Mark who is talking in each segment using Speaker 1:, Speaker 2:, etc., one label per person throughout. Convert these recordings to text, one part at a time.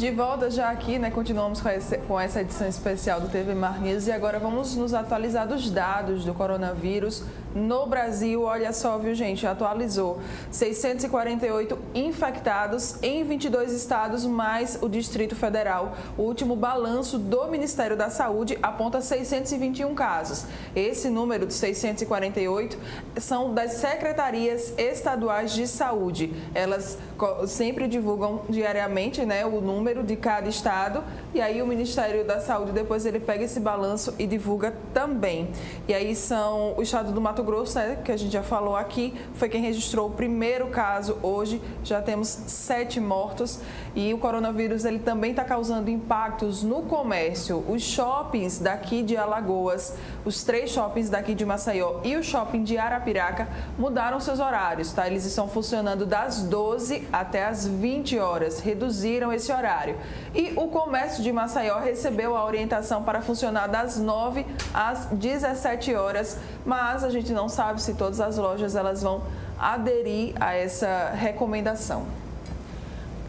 Speaker 1: De volta já aqui, né? Continuamos com essa, com essa edição especial do TV Mar News e agora vamos nos atualizar dos dados do coronavírus no Brasil. Olha só, viu, gente? Atualizou 648 infectados em 22 estados, mais o Distrito Federal. O último balanço do Ministério da Saúde aponta 621 casos. Esse número de 648 são das secretarias estaduais de saúde. Elas sempre divulgam diariamente, né, o número de cada estado e aí o Ministério da Saúde depois ele pega esse balanço e divulga também. E aí são o estado do Mato Grosso, né, que a gente já falou aqui, foi quem registrou o primeiro caso hoje, já temos sete mortos e o coronavírus ele também está causando impactos no comércio. Os shoppings daqui de Alagoas, os três shoppings daqui de Maceió e o shopping de Arapiraca mudaram seus horários, tá? Eles estão funcionando das 12 até as 20 horas, reduziram esse horário. E o comércio de Maceió recebeu a orientação para funcionar das 9 às 17 horas, mas a gente não sabe se todas as lojas elas vão aderir a essa recomendação.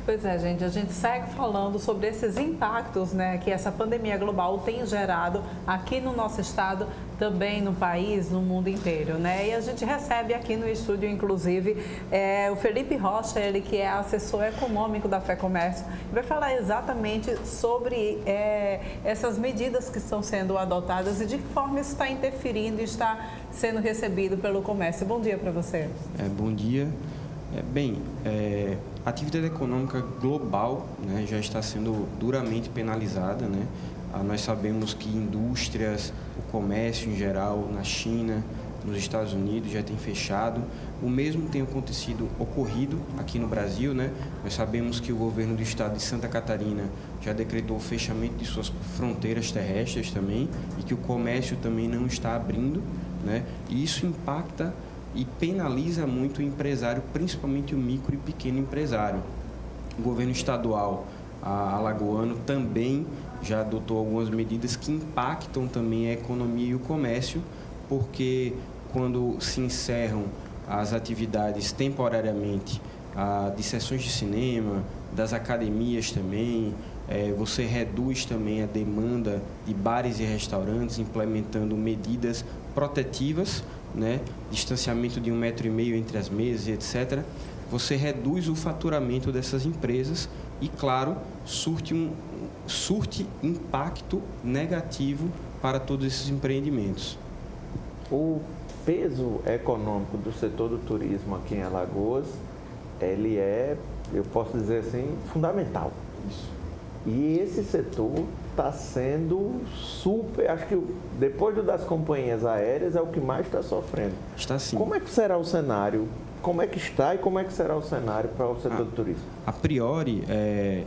Speaker 2: Pois é, gente, a gente segue falando sobre esses impactos né, que essa pandemia global tem gerado aqui no nosso estado, também no país, no mundo inteiro, né? E a gente recebe aqui no estúdio, inclusive, é, o Felipe Rocha, ele que é assessor econômico da Fé Comércio, vai falar exatamente sobre é, essas medidas que estão sendo adotadas e de que forma isso está interferindo e está sendo recebido pelo comércio. Bom dia para você.
Speaker 3: É, bom dia. É, bem, é, a atividade econômica global né, já está sendo duramente penalizada. Né? Ah, nós sabemos que indústrias, o comércio em geral, na China, nos Estados Unidos já tem fechado. O mesmo tem acontecido, ocorrido aqui no Brasil, né? Nós sabemos que o governo do estado de Santa Catarina já decretou o fechamento de suas fronteiras terrestres também e que o comércio também não está abrindo, né? E isso impacta e penaliza muito o empresário, principalmente o micro e pequeno empresário. O governo estadual alagoano também já adotou algumas medidas que impactam também a economia e o comércio, porque quando se encerram as atividades temporariamente de sessões de cinema, das academias também, é, você reduz também a demanda de bares e restaurantes, implementando medidas protetivas né, distanciamento de um metro e meio entre as mesas, etc., você reduz o faturamento dessas empresas e, claro, surte, um, surte impacto negativo para todos esses empreendimentos.
Speaker 4: O peso econômico do setor do turismo aqui em Alagoas, ele é, eu posso dizer assim, fundamental. Isso. E esse setor está sendo super. Acho que depois do das companhias aéreas é o que mais está sofrendo.
Speaker 3: Está sim.
Speaker 4: Como é que será o cenário? Como é que está e como é que será o cenário para o setor a, do turismo?
Speaker 3: A priori, é,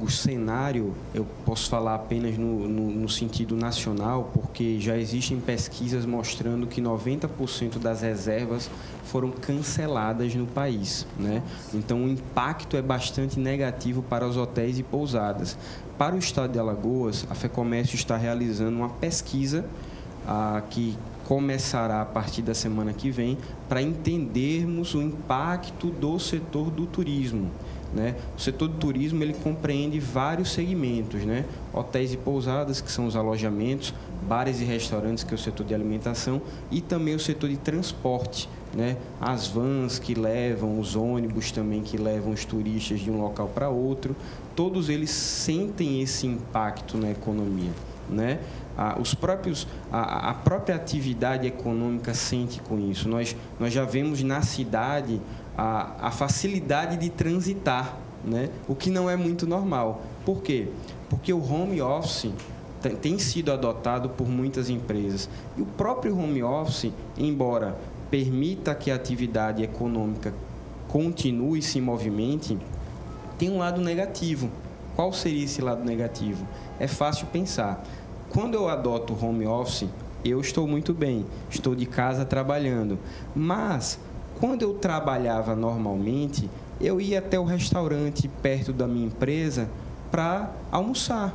Speaker 3: o cenário, eu posso falar apenas no, no, no, sentido nacional, porque já existem pesquisas mostrando que 90% das reservas foram canceladas no país. Né? Então, o impacto é bastante negativo para os hotéis e pousadas. Para o estado de Alagoas, a FEComércio está realizando uma pesquisa ah, que começará a partir da semana que vem para entendermos o impacto do setor do turismo. Né? O setor do turismo ele compreende vários segmentos, né? hotéis e pousadas, que são os alojamentos, bares e restaurantes, que é o setor de alimentação, e também o setor de transporte, né? as vans que levam, os ônibus também que levam os turistas de um local para outro, todos eles sentem esse impacto na economia. Né? os próprios, a, a, própria atividade econômica sente com isso. Nós, nós já vemos na cidade a, a facilidade de transitar, né? o que não é muito normal. Por quê? Porque o home office tem, tem sido adotado por muitas empresas. E o próprio home office, embora permita que a atividade econômica continue e se movimente, tem um lado negativo. Qual seria esse lado negativo? É fácil pensar. Quando eu adoto home office, eu estou muito bem, estou de casa trabalhando. Mas quando eu trabalhava normalmente, eu ia até o restaurante perto da minha empresa para almoçar.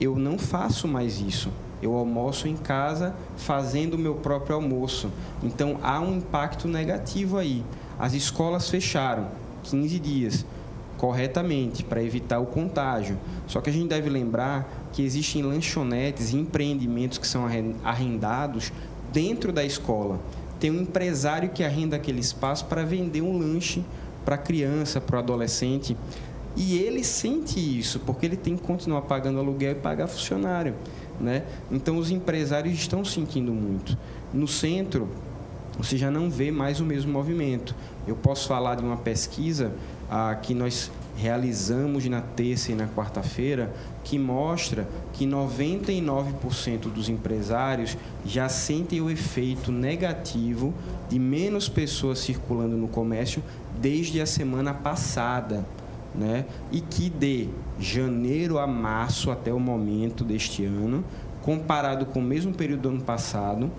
Speaker 3: Eu não faço mais isso. Eu almoço em casa fazendo o meu próprio almoço. Então há um impacto negativo aí. As escolas fecharam 15 dias. corretamente para evitar o contágio. Só que a gente deve lembrar que existem lanchonetes e empreendimentos que são arrendados dentro da escola. Tem um empresário que arrenda aquele espaço para vender um lanche para criança, para o adolescente. E ele sente isso, porque ele tem que continuar pagando aluguel e pagar funcionário. Né? Então, os empresários estão sentindo muito. No centro, você já não vê mais o mesmo movimento. Eu posso falar de uma pesquisa ah, que nós realizamos na terça e na quarta-feira, que mostra que 99% dos empresários já sentem o efeito negativo de menos pessoas circulando no comércio desde a semana passada. Né? E que de janeiro a março até o momento deste ano, comparado com o mesmo período do ano passado,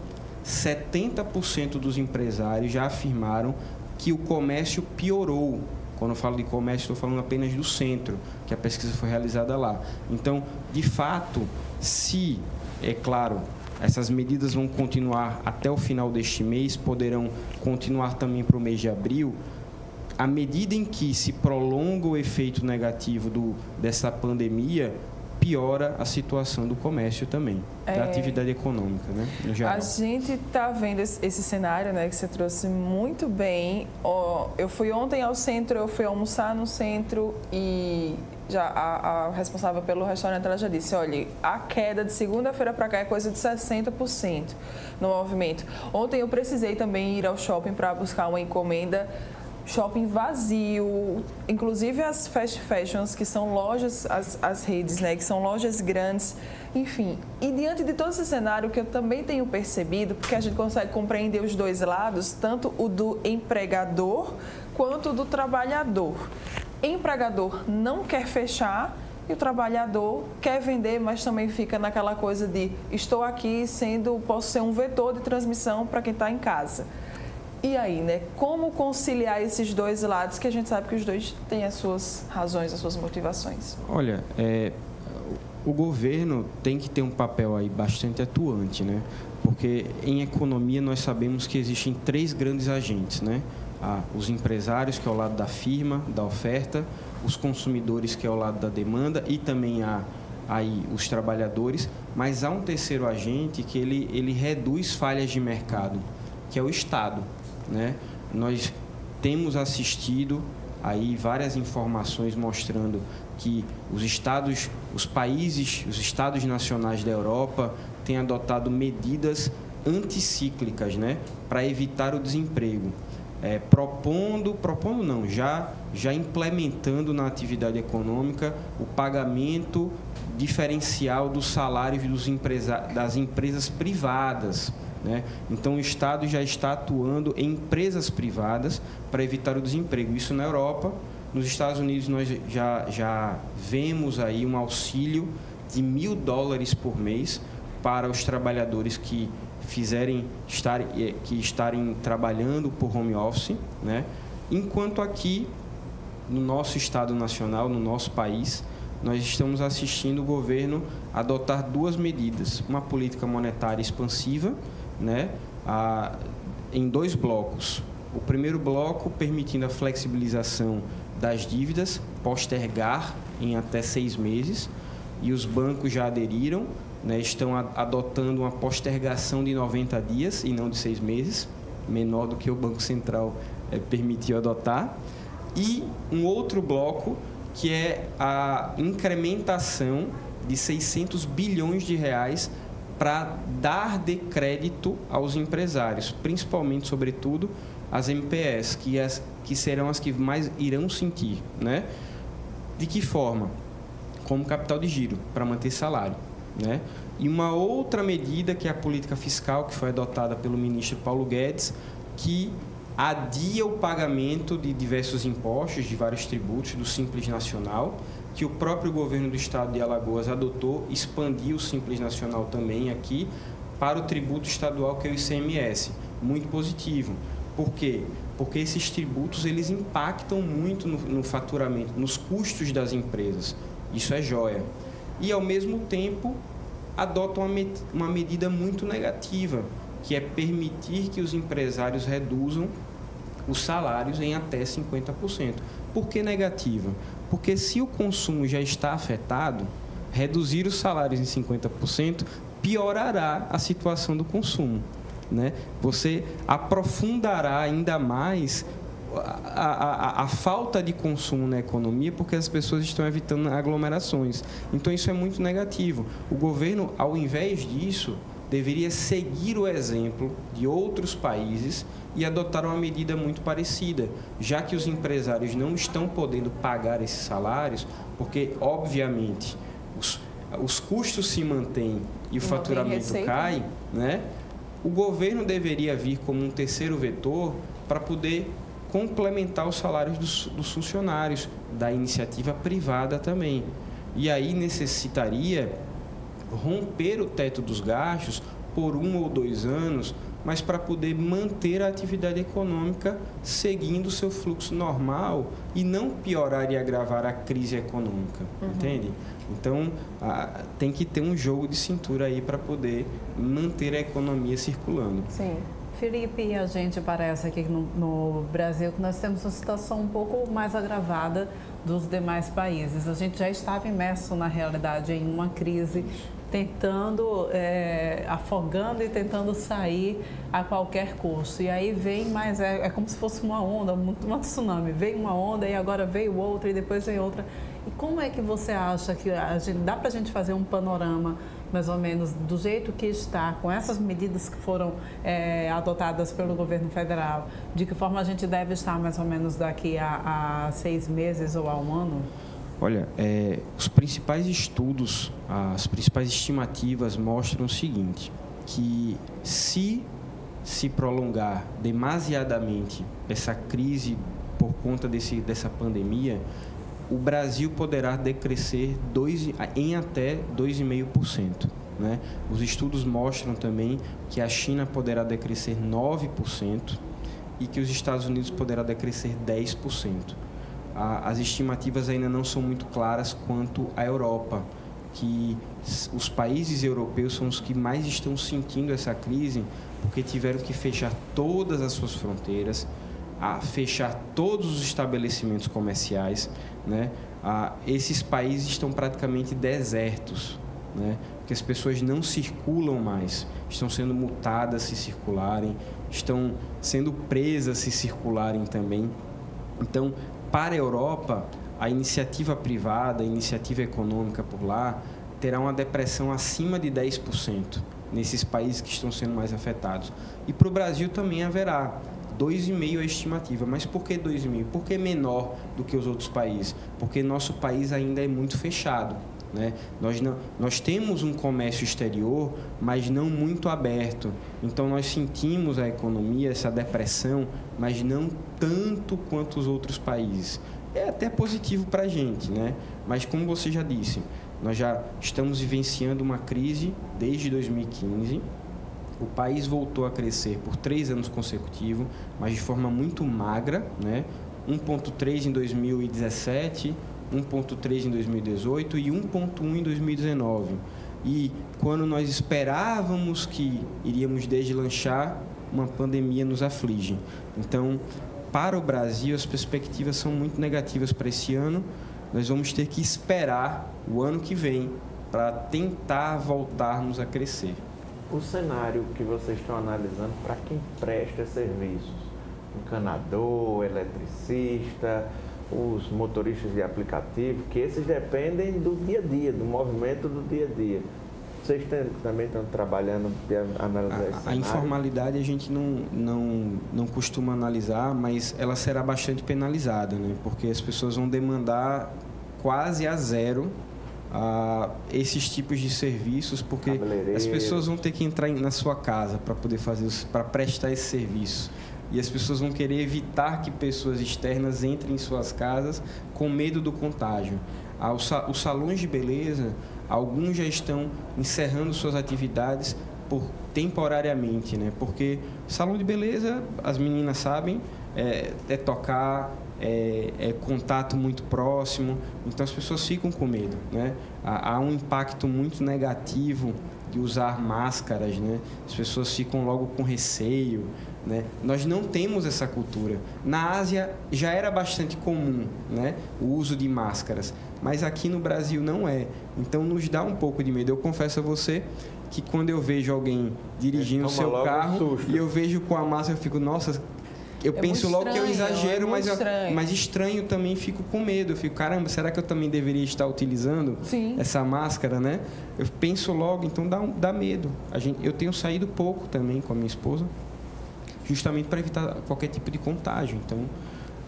Speaker 3: 70% dos empresários já afirmaram que o comércio piorou. Quando eu falo de comércio, estou falando apenas do centro, que a pesquisa foi realizada lá. Então, de fato, se, é claro, essas medidas vão continuar até o final deste mês, poderão continuar também para o mês de abril, à medida em que se prolonga o efeito negativo do, dessa pandemia, piora a situação do comércio também, é, da atividade econômica, né?
Speaker 1: A gente está vendo esse, esse, cenário, né, que você trouxe muito bem. Oh, eu fui ontem ao centro, eu fui almoçar no centro e já a, a responsável pelo restaurante ela já disse, olha, a queda de segunda-feira para cá é coisa de 60% no movimento. Ontem eu precisei também ir ao shopping para buscar uma encomenda shopping vazio, inclusive as fast fashions, que são lojas, as, as redes, né, que são lojas grandes, enfim. E diante de todo esse cenário que eu também tenho percebido, porque a gente consegue compreender os dois lados, tanto o do empregador quanto do trabalhador. Empregador não quer fechar e o trabalhador quer vender, mas também fica naquela coisa de estou aqui sendo, posso ser um vetor de transmissão para quem está em casa. E aí, né? Como conciliar esses dois lados que a gente sabe que os dois têm as suas razões, as suas motivações?
Speaker 3: Olha, é, o governo tem que ter um papel aí bastante atuante, né? Porque em economia nós sabemos que existem três grandes agentes, né? Há os empresários, que é ao lado da firma, da oferta, os consumidores, que é ao lado da demanda, e também há aí os trabalhadores, mas há um terceiro agente que ele, ele reduz falhas de mercado, que é o Estado. Né? Nós temos assistido aí várias informações mostrando que os estados, os países, os estados nacionais da Europa têm adotado medidas anticíclicas, né, para evitar o desemprego, é, propondo, propondo não, já já implementando na atividade econômica o pagamento diferencial dos salários dos empresa, das empresas privadas né? Então, o Estado já está atuando em empresas privadas para evitar o desemprego. Isso na Europa. Nos Estados Unidos, nós já, já vemos aí um auxílio de mil dólares por mês para os trabalhadores que fizerem estar, eh, que estarem trabalhando por home office, né? Enquanto aqui no nosso estado nacional, no nosso país, nós estamos assistindo o governo adotar duas medidas: uma política monetária expansiva né, a, em dois blocos. O primeiro bloco permitindo a flexibilização das dívidas, postergar em até seis meses, e os bancos já aderiram, né, estão adotando uma postergação de 90 dias e não de seis meses, menor do que o Banco Central é, permitiu adotar. E um outro bloco que é a incrementação de 600 bilhões de reais para dar de crédito aos empresários, principalmente, sobretudo, as MPS, que, as, que serão as que mais irão sentir. Né? De que forma? Como capital de giro, para manter salário. Né? E uma outra medida, que é a política fiscal, que foi adotada pelo ministro Paulo Guedes, que adia o pagamento de diversos impostos, de vários tributos do Simples Nacional, que o próprio governo do estado de Alagoas adotou, expandiu o Simples Nacional também aqui para o tributo estadual que é o ICMS. Muito positivo. Por quê? Porque esses tributos eles impactam muito no, no faturamento, nos custos das empresas. Isso é joia. E ao mesmo tempo adotam uma, uma medida muito negativa, que é permitir que os empresários reduzam os salários em até 50%. Por que negativa? Porque se o consumo já está afetado, reduzir os salários em 50% piorará a situação do consumo. Né? Você aprofundará ainda mais a, a, a, falta de consumo na economia porque as pessoas estão evitando aglomerações. Então, isso é muito negativo. O governo, ao invés disso, deveria seguir o exemplo de outros países e adotar uma medida muito parecida, já que os empresários não estão podendo pagar esses salários, porque, obviamente, os, os custos se mantêm e o não faturamento cai, né? o governo deveria vir como um terceiro vetor para poder complementar os salários dos, dos, funcionários, da iniciativa privada também. E aí necessitaria romper o teto dos gastos por um ou dois anos, mas para poder manter a atividade econômica seguindo o seu fluxo normal e não piorar e agravar a crise econômica, uhum. entende? Então, a, tem que ter um jogo de cintura aí para poder manter a economia circulando.
Speaker 2: Sim. Felipe, a gente parece aqui no, no, Brasil que nós temos uma situação um pouco mais agravada dos demais países. A gente já estava imerso, na realidade, em uma crise, tentando, é, afogando e tentando sair a qualquer custo. E aí vem mais, é, é como se fosse uma onda, uma tsunami. Vem uma onda e agora veio outra e depois vem outra. E como é que você acha que gente, dá para a gente fazer um panorama mais ou menos do jeito que está, com essas medidas que foram é, adotadas pelo governo federal, de que forma a gente deve estar mais ou menos daqui a, a seis meses ou a um ano?
Speaker 3: Olha, é, os principais estudos, as principais estimativas mostram o seguinte, que se se prolongar demasiadamente essa crise por conta desse, dessa pandemia, o Brasil poderá decrescer dois, em até 2,5%. Né? Os estudos mostram também que a China poderá decrescer 9% e que os Estados Unidos poderá decrescer 10%. As estimativas ainda não são muito claras quanto à Europa, que os países europeus são os que mais estão sentindo essa crise porque tiveram que fechar todas as suas fronteiras, a fechar todos os estabelecimentos comerciais, né? Esses países estão praticamente desertos, né? Porque as pessoas não circulam mais, estão sendo multadas se circularem, estão sendo presas se circularem também. Então, para a Europa, a iniciativa privada, a iniciativa econômica por lá, terá uma depressão acima de 10% nesses países que estão sendo mais afetados. E para o Brasil também haverá. 2,5 é a estimativa. Mas por que 2,5? Por que menor do que os outros países? Porque nosso país ainda é muito fechado. Né? Nós, não, nós temos um comércio exterior, mas não muito aberto. Então, nós sentimos a economia, essa depressão, mas não tanto quanto os outros países. É até positivo para a gente, né? mas como você já disse, nós já estamos vivenciando uma crise desde 2015 o país voltou a crescer por três anos consecutivos, mas de forma muito magra, né? 1,3 em 2017, 1,3 em 2018 e 1,1 em 2019. E quando nós esperávamos que iríamos deslanchar, uma pandemia nos aflige. Então, para o Brasil, as perspectivas são muito negativas para esse ano. Nós vamos ter que esperar o ano que vem para tentar voltarmos a crescer
Speaker 4: o cenário que vocês estão analisando para quem presta serviços, encanador, eletricista, os motoristas de aplicativo, que esses dependem do dia a dia, do movimento do dia a dia. Vocês tem, também estão trabalhando para analisar esse
Speaker 3: A, a informalidade a gente não, não, não costuma analisar, mas ela será bastante penalizada, né? porque as pessoas vão demandar quase a zero a esses tipos de serviços, porque as pessoas vão ter que entrar na sua casa para poder fazer, para prestar esse serviço. E as pessoas vão querer evitar que pessoas externas entrem em suas casas com medo do contágio. Os salões de beleza, alguns já estão encerrando suas atividades por temporariamente, né? Porque salão de beleza, as meninas sabem, é, é tocar, é, é, contato muito próximo, então as pessoas ficam com medo, né? Há, há, um impacto muito negativo de usar máscaras, né? As pessoas ficam logo com receio, Né? Nós não temos essa cultura. Na Ásia já era bastante comum né? o uso de máscaras, mas aqui no Brasil não é. Então nos dá um pouco de medo. Eu confesso a você que quando eu vejo alguém dirigindo o seu carro um e eu vejo com a máscara, eu fico, nossa, eu é penso logo estranho, que eu exagero, é mas, eu, estranho. mas estranho também fico com medo. Eu fico, caramba, será que eu também deveria estar utilizando Sim. essa máscara, né? Eu penso logo, então dá, dá medo. A gente, eu tenho saído pouco também com a minha esposa, justamente para evitar qualquer tipo de contágio. Então,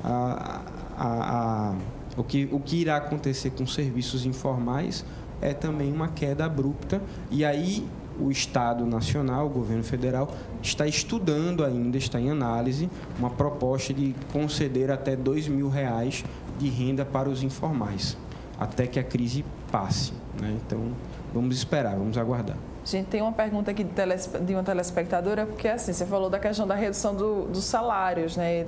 Speaker 3: a, a, a, o, que, o que irá acontecer com serviços informais é também uma queda abrupta. E aí o Estado Nacional, o governo federal, está estudando ainda, está em análise, uma proposta de conceder até dois mil reais de renda para os informais, até que a crise passe. Né? Então, vamos esperar, vamos aguardar.
Speaker 1: Gente tem uma pergunta aqui de uma telespectadora, porque assim, você falou da questão da redução do, dos salários, né?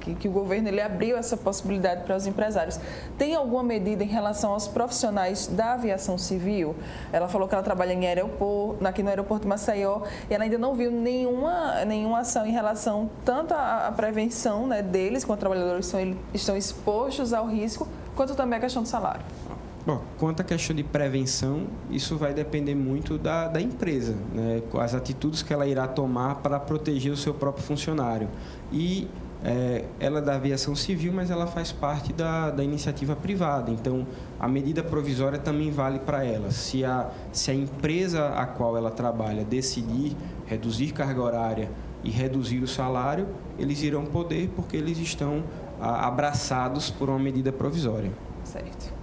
Speaker 1: Que, que, o governo ele abriu essa possibilidade para os empresários. Tem alguma medida em relação aos profissionais da aviação civil? Ela falou que ela trabalha em aeroporto, aqui no aeroporto de Maceió, e ela ainda não viu nenhuma, nenhuma ação em relação tanto à, à prevenção né, deles, quando trabalhadores estão, estão expostos ao risco, quanto também a questão do salário.
Speaker 3: Bom, quanto à questão de prevenção, isso vai depender muito da, da empresa, né? as atitudes que ela irá tomar para proteger o seu próprio funcionário. E é, ela é da aviação civil, mas ela faz parte da, da iniciativa privada. Então, a medida provisória também vale para ela. Se a, se a empresa a qual ela trabalha decidir reduzir carga horária e reduzir o salário, eles irão poder porque eles estão a, abraçados por uma medida provisória.
Speaker 1: Certo.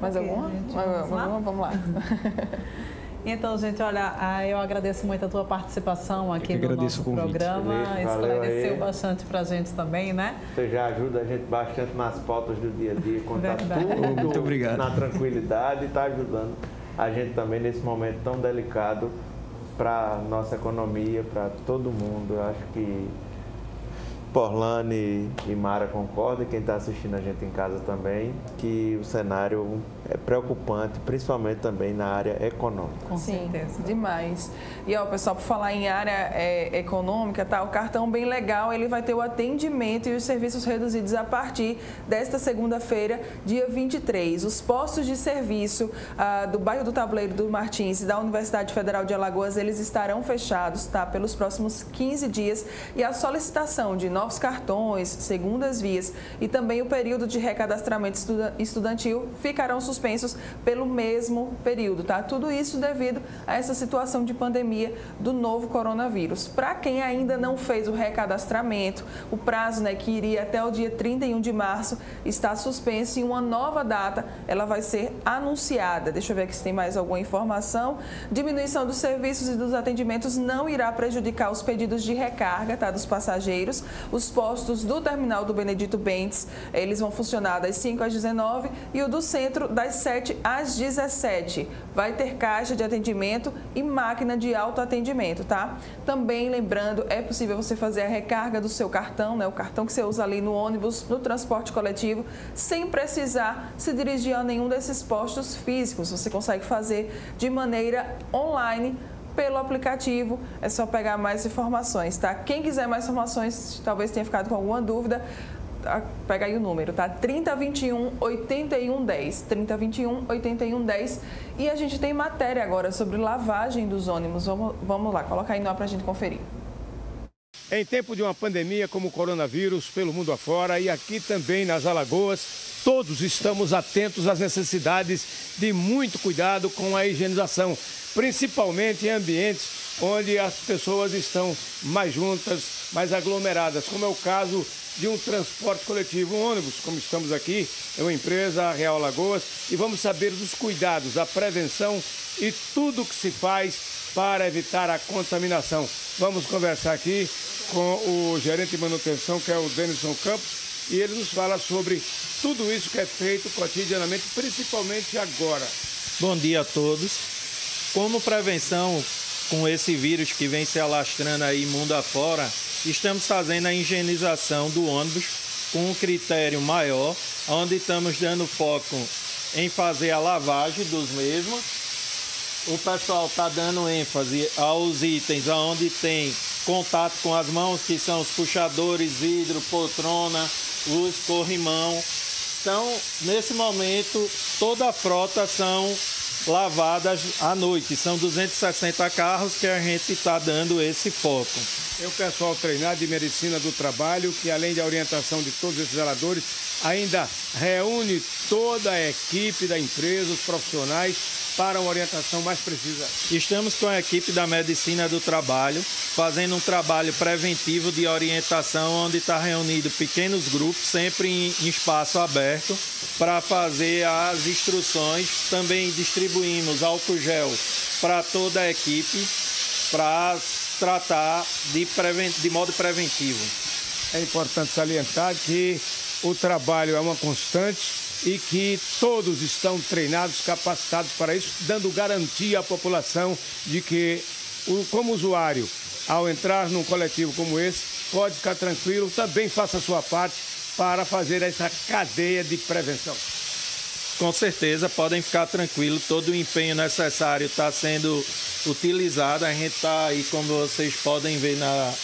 Speaker 1: Mais okay, alguma? Gente, vamos, lá? vamos lá.
Speaker 2: Então, gente, olha, ah, eu agradeço muito a tua participação aqui no nosso programa. Esclareceu aí. bastante para a gente também, né?
Speaker 4: Você já ajuda a gente bastante nas pautas do dia a dia, contar tudo
Speaker 3: muito obrigado.
Speaker 4: na tranquilidade e está ajudando a gente também nesse momento tão delicado para nossa economia, para todo mundo. Eu acho que Porlane e Mara concordam, e quem está assistindo a gente em casa também, que o cenário é preocupante, principalmente também na área econômica.
Speaker 1: Com Sim, certeza. demais. E ó, pessoal, por falar em área é, econômica, tá? O cartão bem legal, ele vai ter o atendimento e os serviços reduzidos a partir desta segunda-feira, dia 23. Os postos de serviço ah, do bairro do Tabuleiro do Martins e da Universidade Federal de Alagoas, eles estarão fechados, tá? Pelos próximos 15 dias e a solicitação de novos cartões, segundas vias e também o período de recadastramento estudantil ficarão suspensos pelo mesmo período, tá? Tudo isso devido a essa situação de pandemia do novo coronavírus. Para quem ainda não fez o recadastramento, o prazo, né, que iria até o dia 31 de março, está suspenso e uma nova data ela vai ser anunciada. Deixa eu ver aqui se tem mais alguma informação. Diminuição dos serviços e dos atendimentos não irá prejudicar os pedidos de recarga, tá, dos passageiros. Os postos do terminal do Benedito Bentes, eles vão funcionar das 5 às 19 e o do centro das 7 às 17. Vai ter caixa de atendimento e máquina de autoatendimento, tá? Também lembrando, é possível você fazer a recarga do seu cartão, né? O cartão que você usa ali no ônibus, no transporte coletivo, sem precisar se dirigir a nenhum desses postos físicos. Você consegue fazer de maneira online pelo aplicativo. É só pegar mais informações, tá? Quem quiser mais informações, talvez tenha ficado com alguma dúvida, pega aí o número, tá? 3021 8110. 3021 8110. E a gente tem matéria agora sobre lavagem dos ônibus. Vamos, vamos lá, coloca aí no ar pra gente conferir.
Speaker 5: Em tempo de uma pandemia como o coronavírus pelo mundo afora e aqui também nas Alagoas, todos estamos atentos às necessidades de muito cuidado com a higienização principalmente em ambientes onde as pessoas estão mais juntas, mais aglomeradas, como é o caso de um transporte coletivo, um ônibus, como estamos aqui, é uma empresa, a Real Lagoas, e vamos saber dos cuidados, a prevenção e tudo o que se faz para evitar a contaminação. Vamos conversar aqui com o gerente de manutenção, que é o Denison Campos, e ele nos fala sobre tudo isso que é feito cotidianamente, principalmente agora.
Speaker 6: Bom dia a todos. Como prevenção com esse vírus que vem se alastrando aí mundo afora, estamos fazendo a higienização do ônibus com um critério maior, onde estamos dando foco em fazer a lavagem dos mesmos. O pessoal está dando ênfase aos itens onde tem contato com as mãos, que são os puxadores, vidro, poltrona, os corrimão. Então, nesse momento, toda a frota são lavadas à noite. São 260 carros que a gente está dando esse foco.
Speaker 5: É o pessoal treinado de medicina do trabalho, que além da orientação de todos esses zeladores, ainda reúne toda a equipe da empresa, os profissionais, para uma orientação mais precisa.
Speaker 6: Estamos com a equipe da medicina do trabalho, fazendo um trabalho preventivo de orientação, onde está reunido pequenos grupos, sempre em espaço aberto, para fazer as instruções. Também distribuímos álcool gel para toda a equipe, para tratar de, de modo preventivo.
Speaker 5: É importante salientar que o trabalho é uma constante e que todos estão treinados, capacitados para isso, dando garantia à população de que, como usuário, ao entrar num coletivo como esse, pode ficar tranquilo, também faça a sua parte para fazer essa cadeia de prevenção.
Speaker 6: Com certeza, podem ficar tranquilos, todo o empenho necessário está sendo utilizado. A gente está aí, como vocês podem ver na,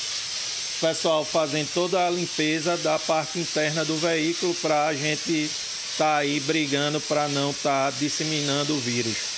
Speaker 6: pessoal fazendo toda a limpeza da parte interna do veículo para a gente estar tá aí brigando para não estar tá disseminando o vírus.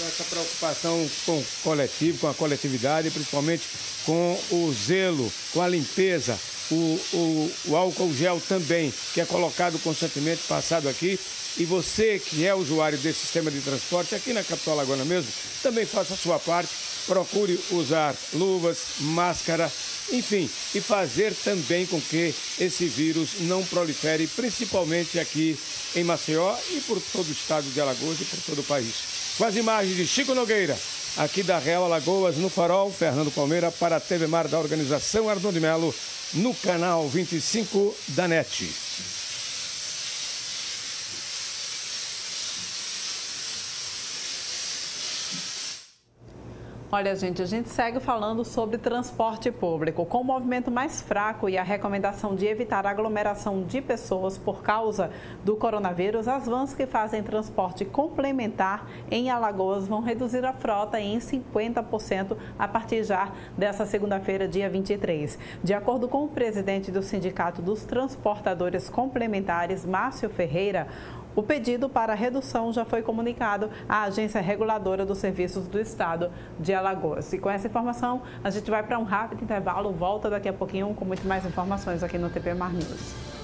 Speaker 5: Essa preocupação com o coletivo, com a coletividade, principalmente com o zelo, com a limpeza, o, o, o álcool gel também, que é colocado constantemente, passado aqui. E você que é usuário desse sistema de transporte, aqui na capital Lagona mesmo, também faça a sua parte. Procure usar luvas, máscara, enfim, e fazer também com que esse vírus não prolifere, principalmente aqui em Maceió e por todo o estado de Alagoas e por todo o país. Com as imagens de Chico Nogueira, aqui da Real Alagoas, no Farol, Fernando Palmeira, para a TV Mar da organização Arnon de Melo, no canal 25 da NET.
Speaker 2: Olha, gente, a gente segue falando sobre transporte público. Com o movimento mais fraco e a recomendação de evitar aglomeração de pessoas por causa do coronavírus, as vans que fazem transporte complementar em Alagoas vão reduzir a frota em 50% a partir já dessa segunda-feira, dia 23. De acordo com o presidente do Sindicato dos Transportadores Complementares, Márcio Ferreira, o pedido para redução já foi comunicado à Agência Reguladora dos Serviços do Estado de Alagoas. E com essa informação, a gente vai para um rápido intervalo, volta daqui a pouquinho com muito mais informações aqui no TV Mar News.